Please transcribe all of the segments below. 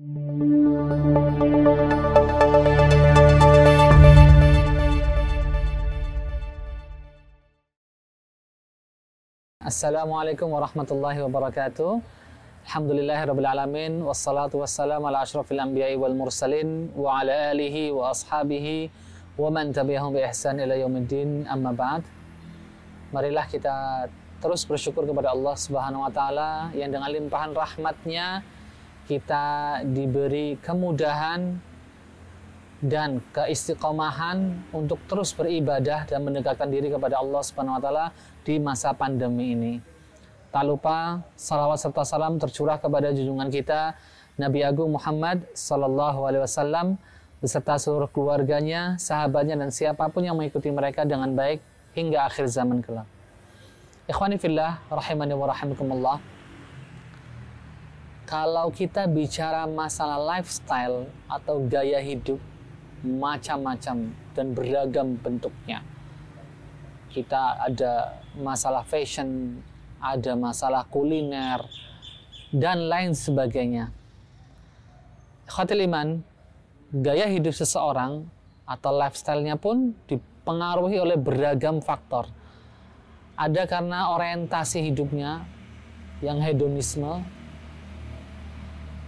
Assalamualaikum warahmatullahi wabarakatuh. Alhamdulillahirrabbilalamin Wassalatu wassalamu ala ashrafil anbiya'i wal mursalin Wa ala alihi wa ashabihi Wa man tabi'ahum bi ihsan ila yaumiddin. Amma ba'd. Marilah kita terus bersyukur kepada Allah subhanahu wa ta'ala Yang dengan limpahan rahmatnya Kita diberi kemudahan dan keistiqomahan untuk terus beribadah dan mendekatkan diri kepada Allah Subhanahu wa taala di masa pandemi ini. Tak lupa salawat serta salam tercurah kepada junjungan kita Nabi Agung Muhammad sallallahu alaihi wasallam beserta seluruh keluarganya, sahabatnya dan siapa pun yang mengikuti mereka dengan baik hingga akhir zaman kelak. Ikhwani fillah rahimani wa rahimakumullah. Kalau kita bicara masalah lifestyle atau gaya hidup macam-macam dan beragam bentuknya. Kita ada masalah fashion, ada masalah kuliner, dan lain sebagainya. Khotiliman, gaya hidup seseorang atau lifestyle-nya pun dipengaruhi oleh beragam faktor. Ada karena orientasi hidupnya yang hedonisme,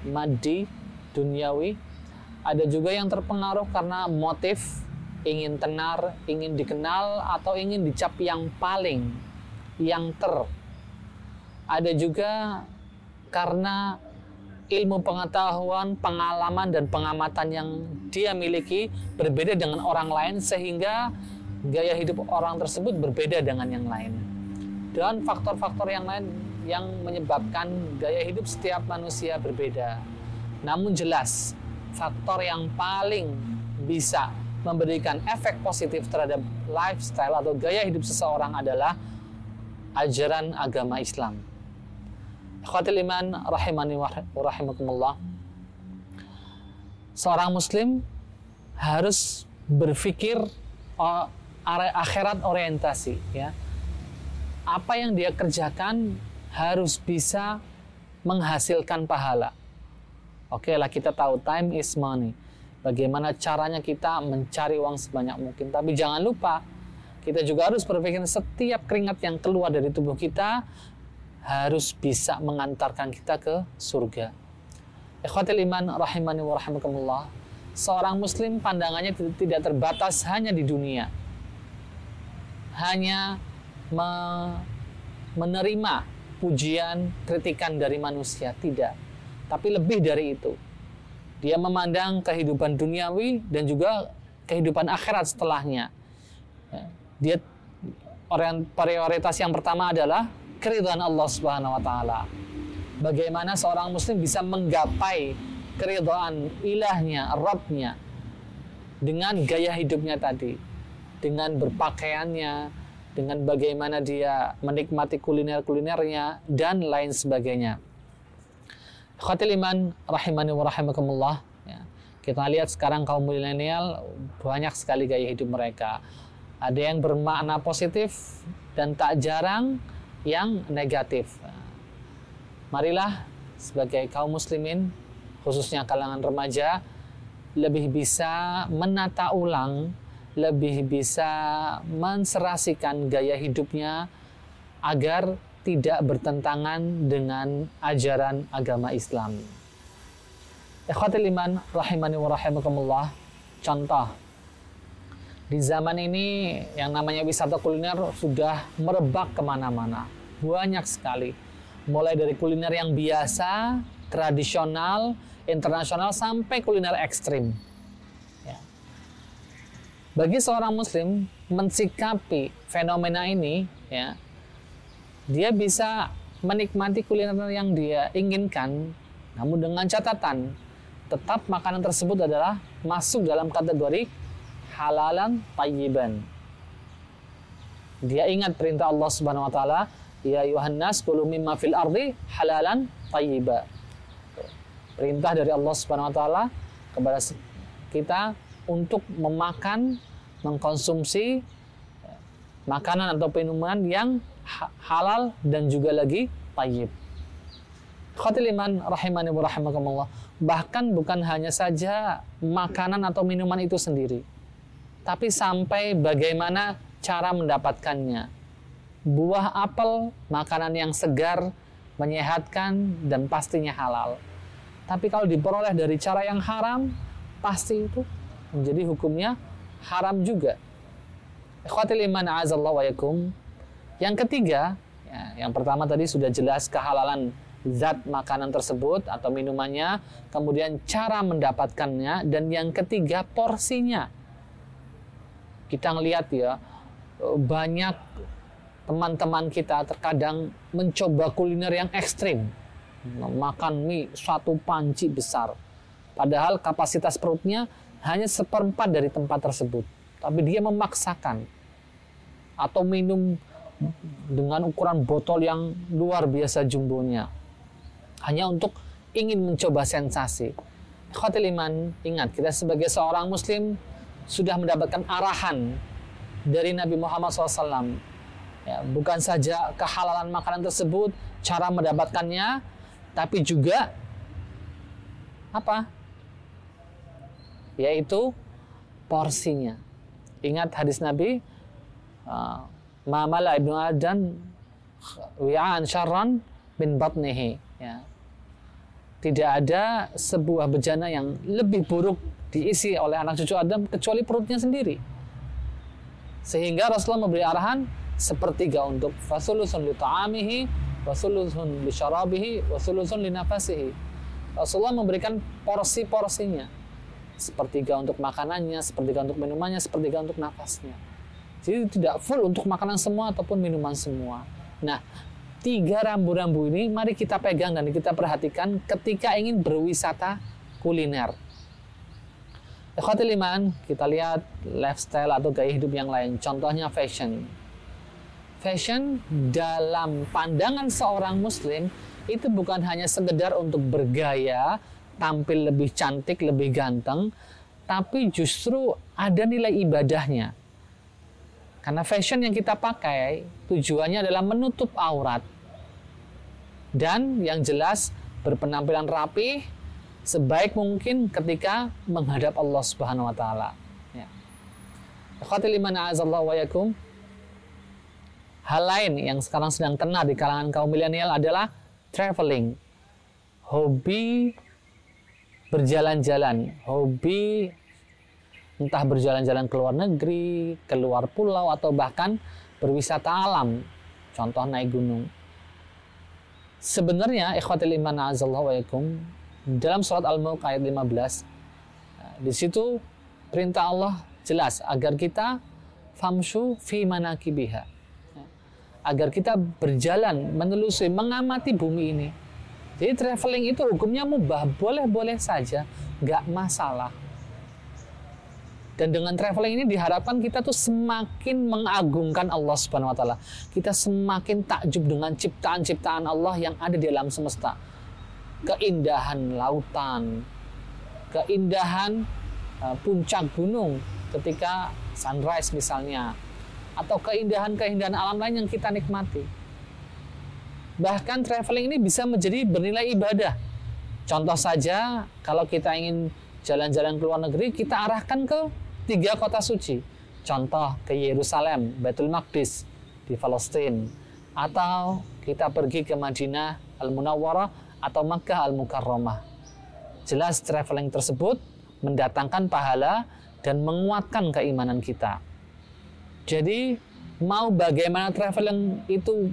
madi, duniawi, ada juga yang terpengaruh karena motif ingin tenar, ingin dikenal atau ingin dicap yang paling, yang ter. Ada juga karena ilmu pengetahuan, pengalaman dan pengamatan yang dia miliki berbeda dengan orang lain sehingga gaya hidup orang tersebut berbeda dengan yang lain. Dan faktor-faktor yang lain yang menyebabkan gaya hidup setiap manusia berbeda. Namun jelas faktor yang paling bisa memberikan efek positif terhadap lifestyle atau gaya hidup seseorang adalah ajaran agama Islam. Khawatir iman rahimani rahimakumullah. Seorang muslim harus berpikir uh, akhirat orientasi ya. Apa yang dia kerjakan harus bisa menghasilkan pahala Oke okay lah kita tahu time is money. Bagaimana caranya kita mencari uang sebanyak mungkin. Tapi jangan lupa kita juga harus berpikir setiap keringat yang keluar dari tubuh kita harus bisa mengantarkan kita ke surga. Ikhwatil iman rahimani wa rahimakumullah. Seorang muslim pandangannya tidak terbatas hanya di dunia. Hanya me menerima pujian, kritikan dari manusia, tidak tapi lebih dari itu. Dia memandang kehidupan duniawi dan juga kehidupan akhirat setelahnya. Ya, dia prioritas yang pertama adalah keridhaan Allah Subhanahu wa taala. Bagaimana seorang muslim bisa menggapai keridhaan ilahnya, Rabbnya dengan gaya hidupnya tadi, dengan berpakaiannya, dengan bagaimana dia menikmati kuliner-kulinernya dan lain sebagainya. Khatil iman rahimani wa rahimakumullah. Ya. Kita lihat sekarang kaum milenial banyak sekali gaya hidup mereka. Ada yang bermakna positif dan tak jarang yang negatif. Marilah sebagai kaum muslimin khususnya kalangan remaja lebih bisa menata ulang, lebih bisa menserasikan gaya hidupnya agar tidak bertentangan dengan ajaran agama Islam. Ikhwatil iman rahimani wa rahimakumullah. Contoh, di zaman ini yang namanya wisata kuliner sudah merebak ke mana-mana. Banyak sekali. Mulai dari kuliner yang biasa, tradisional, internasional, sampai kuliner ekstrim. Bagi seorang muslim, mensikapi fenomena ini, ya, dia bisa menikmati kuliner yang dia inginkan, namun dengan catatan tetap makanan tersebut adalah masuk dalam kategori halalan tayyiban. Dia ingat perintah Allah Subhanahu wa taala, ya Yohanes kulu mimma fil ardi halalan tayyiba. Perintah dari Allah Subhanahu wa taala kepada kita untuk memakan, mengkonsumsi makanan atau minuman yang halal dan juga lagi tayyib. Khatil iman rahimani wa rahimakumullah. Bahkan bukan hanya saja makanan atau minuman itu sendiri, tapi sampai bagaimana cara mendapatkannya. Buah apel, makanan yang segar, menyehatkan, dan pastinya halal. Tapi kalau diperoleh dari cara yang haram, pasti itu menjadi hukumnya haram juga. Ikhwatil iman azallahu wa yakum. Yang ketiga, ya, yang pertama tadi sudah jelas kehalalan zat makanan tersebut atau minumannya, kemudian cara mendapatkannya, dan yang ketiga porsinya. Kita ngelihat ya, banyak teman-teman kita terkadang mencoba kuliner yang ekstrim. Makan mie satu panci besar. Padahal kapasitas perutnya hanya seperempat dari tempat tersebut. Tapi dia memaksakan. Atau minum dengan ukuran botol yang luar biasa jumbonya hanya untuk ingin mencoba sensasi. Khotil iman, ingat kita sebagai seorang muslim sudah mendapatkan arahan dari Nabi Muhammad SAW. Ya, bukan saja kehalalan makanan tersebut, cara mendapatkannya, tapi juga apa? Yaitu porsinya. Ingat hadis Nabi, uh, Mamala ibnu Adan wi'an syarran bin batnihi. Ya tidak ada sebuah bejana yang lebih buruk diisi oleh anak cucu Adam kecuali perutnya sendiri. Sehingga Rasulullah memberi arahan sepertiga untuk fasulusun li ta'amihi, wasulusun li syarabihi, wasulusun li nafasihi. Rasulullah memberikan porsi-porsinya. Sepertiga untuk makanannya, sepertiga untuk minumannya, sepertiga untuk nafasnya. Jadi tidak full untuk makanan semua ataupun minuman semua. Nah, tiga rambu-rambu ini mari kita pegang dan kita perhatikan ketika ingin berwisata kuliner. Ikhwatil iman, kita lihat lifestyle atau gaya hidup yang lain. Contohnya fashion. Fashion dalam pandangan seorang muslim itu bukan hanya sekedar untuk bergaya, tampil lebih cantik, lebih ganteng, tapi justru ada nilai ibadahnya. Karena fashion yang kita pakai tujuannya adalah menutup aurat dan yang jelas berpenampilan rapi sebaik mungkin ketika menghadap Allah Subhanahu wa taala. Ya. wa yakum. Hal lain yang sekarang sedang tenar di kalangan kaum milenial adalah traveling. Hobi berjalan-jalan, hobi entah berjalan-jalan ke luar negeri, keluar pulau atau bahkan berwisata alam. Contoh naik gunung. Sebenarnya ikhwatil iman azallahu wa dalam surat Al-Mulk ayat 15 di situ perintah Allah jelas agar kita famsu fi manakibiha. Agar kita berjalan menelusuri mengamati bumi ini jadi traveling itu hukumnya mubah boleh-boleh saja nggak masalah dan dengan traveling ini diharapkan kita tuh semakin mengagungkan Allah Subhanahu wa taala. Kita semakin takjub dengan ciptaan-ciptaan Allah yang ada di alam semesta. Keindahan lautan, keindahan uh, puncak gunung ketika sunrise misalnya atau keindahan-keindahan alam lain yang kita nikmati. Bahkan traveling ini bisa menjadi bernilai ibadah. Contoh saja kalau kita ingin jalan-jalan ke luar negeri, kita arahkan ke tiga kota suci. Contoh ke Yerusalem, Baitul Maqdis di Palestina, atau kita pergi ke Madinah Al-Munawwarah atau Makkah Al-Mukarramah. Jelas traveling tersebut mendatangkan pahala dan menguatkan keimanan kita. Jadi mau bagaimana traveling itu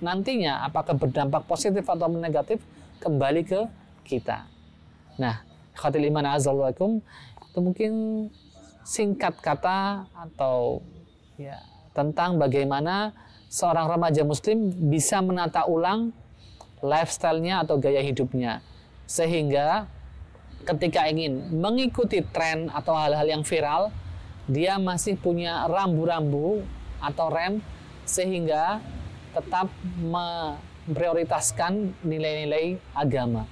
nantinya? Apakah berdampak positif atau negatif? Kembali ke kita. Nah, khatil iman azzallakum itu mungkin singkat kata atau ya tentang bagaimana seorang remaja muslim bisa menata ulang lifestyle-nya atau gaya hidupnya. Sehingga ketika ingin mengikuti tren atau hal-hal yang viral dia masih punya rambu-rambu atau rem sehingga tetap memprioritaskan nilai-nilai agama.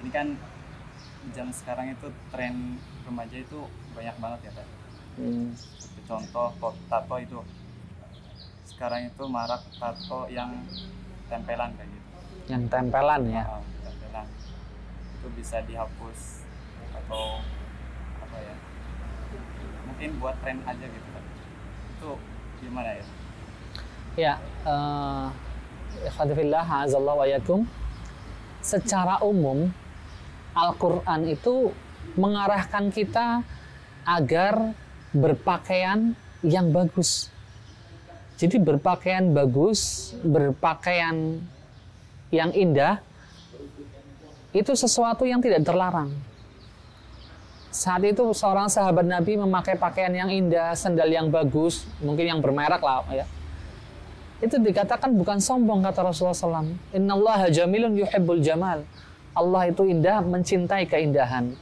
ini kan zaman sekarang itu tren remaja itu banyak banget ya pak hmm. contoh tato itu sekarang itu marak tato yang tempelan kayak gitu Yang tempelan ya. Ah, tempelan itu bisa dihapus atau mungkin buat tren aja gitu kan itu gimana ya Ya, eh ikhwatifillah, wa yakum. Secara umum, Al-Quran itu mengarahkan kita agar berpakaian yang bagus. Jadi berpakaian bagus, berpakaian yang indah, itu sesuatu yang tidak terlarang. Saat itu seorang sahabat Nabi memakai pakaian yang indah, sendal yang bagus, mungkin yang bermerek lah ya itu dikatakan bukan sombong kata Rasulullah SAW. Inna Allah jamilun yuhibbul jamal. Allah itu indah, mencintai keindahan.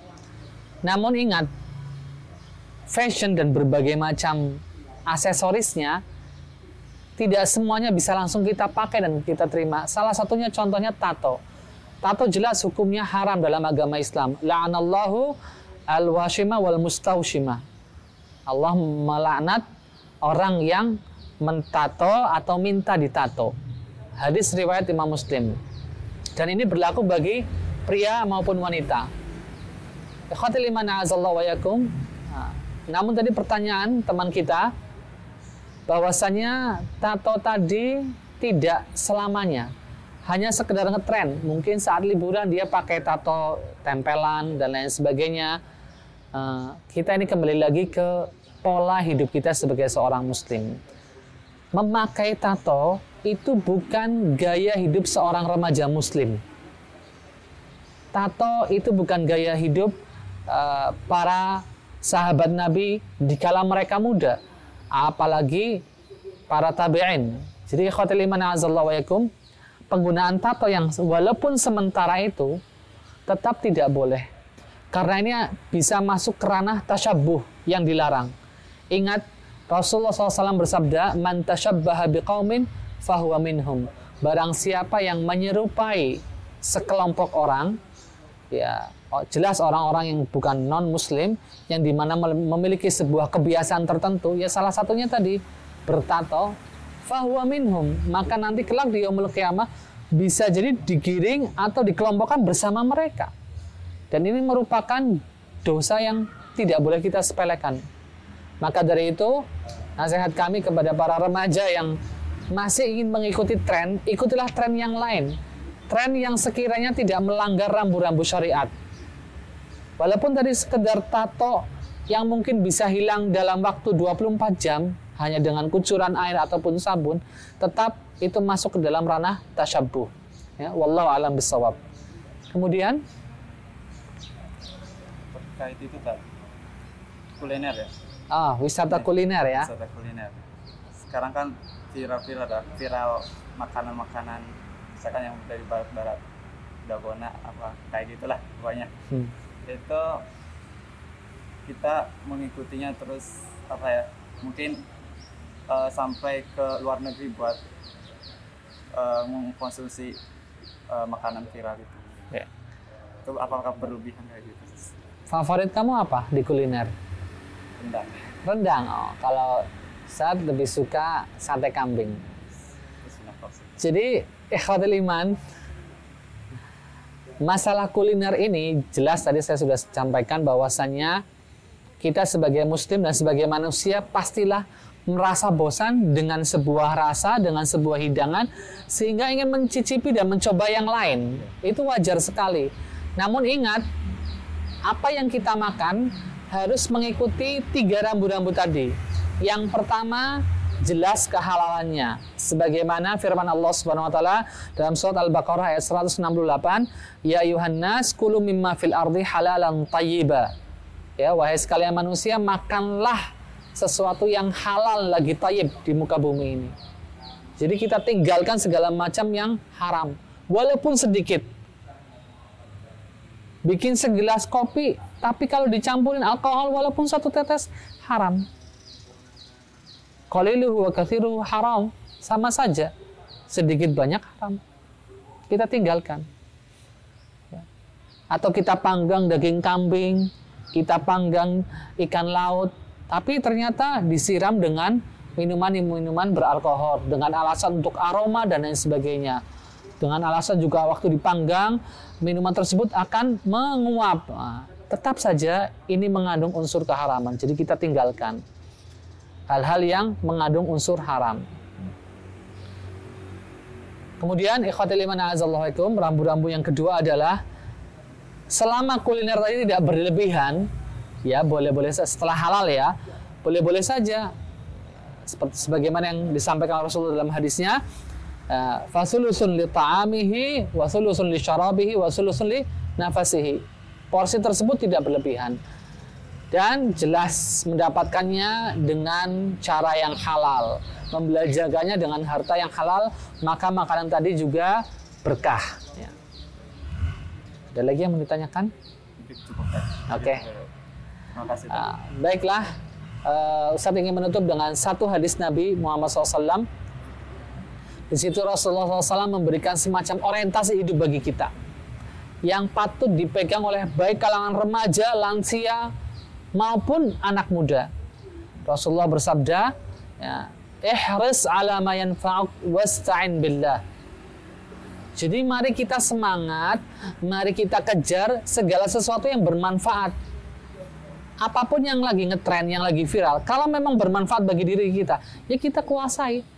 Namun ingat, fashion dan berbagai macam aksesorisnya tidak semuanya bisa langsung kita pakai dan kita terima. Salah satunya contohnya tato. Tato jelas hukumnya haram dalam agama Islam. La'anallahu al-washima wal mustaushima. Allah melaknat orang yang mentato atau minta ditato. Hadis riwayat Imam Muslim. Dan ini berlaku bagi pria maupun wanita. Nah, namun tadi pertanyaan teman kita bahwasanya tato tadi tidak selamanya hanya sekedar ngetren. Mungkin saat liburan dia pakai tato tempelan dan lain sebagainya. Uh, kita ini kembali lagi ke pola hidup kita sebagai seorang muslim memakai tato itu bukan gaya hidup seorang remaja muslim. Tato itu bukan gaya hidup uh, para sahabat Nabi di kala mereka muda, apalagi para tabi'in. Jadi khotil iman azallahu penggunaan tato yang walaupun sementara itu tetap tidak boleh. Karena ini bisa masuk ke ranah tasyabuh yang dilarang. Ingat Rasulullah SAW bersabda, "Man tashabbaha biqaumin fahuwa minhum." Barang siapa yang menyerupai sekelompok orang, ya oh, jelas orang-orang yang bukan non muslim yang di mana memiliki sebuah kebiasaan tertentu ya salah satunya tadi bertato fahuwa minhum maka nanti kelak di yaumul kiamah bisa jadi digiring atau dikelompokkan bersama mereka dan ini merupakan dosa yang tidak boleh kita sepelekan maka dari itu, nasihat kami kepada para remaja yang masih ingin mengikuti tren, ikutilah tren yang lain. Tren yang sekiranya tidak melanggar rambu-rambu syariat. Walaupun tadi sekedar tato yang mungkin bisa hilang dalam waktu 24 jam hanya dengan kucuran air ataupun sabun, tetap itu masuk ke dalam ranah tasyabuh. Ya, wallahu alam bisawab. Kemudian terkait itu tadi kuliner ya? Ah, wisata kuliner. ya. wisata kuliner. Sekarang kan viral-viral ada viral makanan-makanan misalkan yang dari barat-barat dalgona apa kayak gitulah pokoknya. Hmm. itu kita mengikutinya terus apa ya mungkin eh, sampai ke luar negeri buat eh, mengkonsumsi eh, makanan viral itu. Ya. itu apakah berlebihan kayak gitu Favorit kamu apa di kuliner? rendang Rendang. Oh, kalau saat lebih suka sate kambing. Jadi, ikhwatul iman, masalah kuliner ini jelas tadi saya sudah sampaikan bahwasannya kita sebagai muslim dan sebagai manusia pastilah merasa bosan dengan sebuah rasa, dengan sebuah hidangan sehingga ingin mencicipi dan mencoba yang lain. Itu wajar sekali. Namun ingat, apa yang kita makan harus mengikuti tiga rambu-rambu tadi. Yang pertama, jelas kehalalannya. Sebagaimana firman Allah Subhanahu wa taala dalam surat Al-Baqarah ayat 168, "Ya Yuhannas kulu mimma fil ardi halalan thayyiba." Ya, wahai sekalian manusia, makanlah sesuatu yang halal lagi tayyib di muka bumi ini. Jadi kita tinggalkan segala macam yang haram, walaupun sedikit. Bikin segelas kopi, tapi kalau dicampurin alkohol walaupun satu tetes haram. Qaliluhu wa kathiruhu haram. Sama saja. Sedikit banyak haram. Kita tinggalkan. Ya. Atau kita panggang daging kambing, kita panggang ikan laut, tapi ternyata disiram dengan minuman-minuman beralkohol dengan alasan untuk aroma dan lain sebagainya. dengan alasan juga waktu dipanggang minuman tersebut akan menguap. Nah, tetap saja ini mengandung unsur keharaman. Jadi kita tinggalkan hal-hal yang mengandung unsur haram. Kemudian ikhwatil iman azallahaikum, rambu-rambu yang kedua adalah selama kuliner tadi tidak berlebihan, ya boleh-boleh setelah halal ya, boleh-boleh saja seperti sebagaimana yang disampaikan Rasulullah dalam hadisnya, fasulusun li ta'amihi wa sulusun li syarabihi wa sulusun li nafasihi. Porsi tersebut tidak berlebihan. Dan jelas mendapatkannya dengan cara yang halal membelajaganya dengan harta yang halal maka makanan tadi juga berkah. Ya. ada lagi yang mau ditanyakan? Oke. Okay. uh, baiklah. Uh, Ustaz ingin menutup dengan satu hadis Nabi Muhammad SAW di situ Rasulullah SAW memberikan semacam orientasi hidup bagi kita yang patut dipegang oleh baik kalangan remaja, lansia, maupun anak muda. Rasulullah bersabda, ya, ihris ala ma yanfa'uk wasta'in billah. Jadi mari kita semangat, mari kita kejar segala sesuatu yang bermanfaat. Apa pun yang lagi ngetren, yang lagi viral, kalau memang bermanfaat bagi diri kita, ya kita kuasai.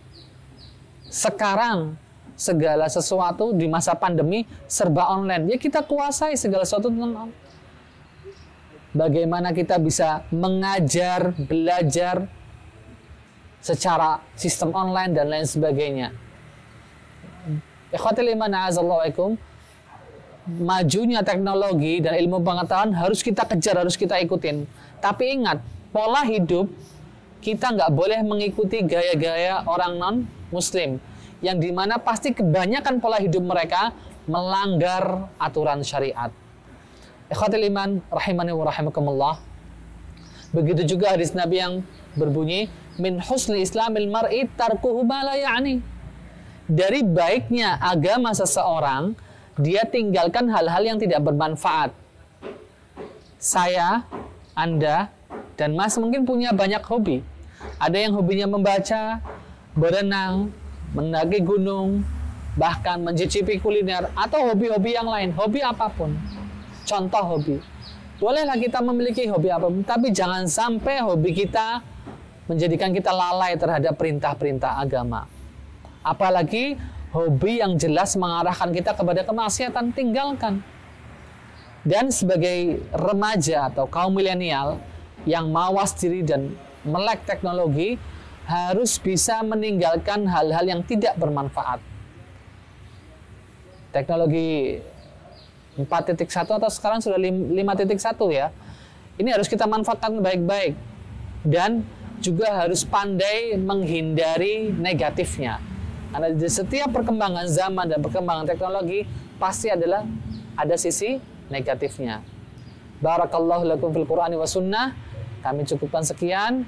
Sekarang segala sesuatu di masa pandemi serba online, ya kita kuasai segala sesuatu tentang bagaimana kita bisa mengajar, belajar secara sistem online dan lain sebagainya. Ikhwatil iman majunya teknologi dan ilmu pengetahuan harus kita kejar, harus kita ikutin. Tapi ingat, pola hidup kita nggak boleh mengikuti gaya-gaya orang non muslim yang di mana pasti kebanyakan pola hidup mereka melanggar aturan syariat. Ikhwatil iman rahimani wa rahimakumullah. Begitu juga hadis Nabi yang berbunyi min husni islamil mar'i tarkuhu ma ya'ni. Dari baiknya agama seseorang, dia tinggalkan hal-hal yang tidak bermanfaat. Saya, Anda, dan Mas mungkin punya banyak hobi. Ada yang hobinya membaca, berenang, mendaki gunung, bahkan mencicipi kuliner, atau hobi-hobi yang lain, hobi apa pun contoh hobi. Bolehlah kita memiliki hobi apa, tapi jangan sampai hobi kita menjadikan kita lalai terhadap perintah-perintah agama. Apalagi hobi yang jelas mengarahkan kita kepada kemaksiatan, tinggalkan. Dan sebagai remaja atau kaum milenial yang mawas diri dan melek teknologi, harus bisa meninggalkan hal-hal yang tidak bermanfaat. Teknologi 4.1 atau sekarang sudah 5.1 ya. Ini harus kita manfaatkan baik-baik dan juga harus pandai menghindari negatifnya. Karena di setiap perkembangan zaman dan perkembangan teknologi pasti adalah ada sisi negatifnya. Barakallahu lakum fil Qur'ani wa sunnah. Kami cukupkan sekian.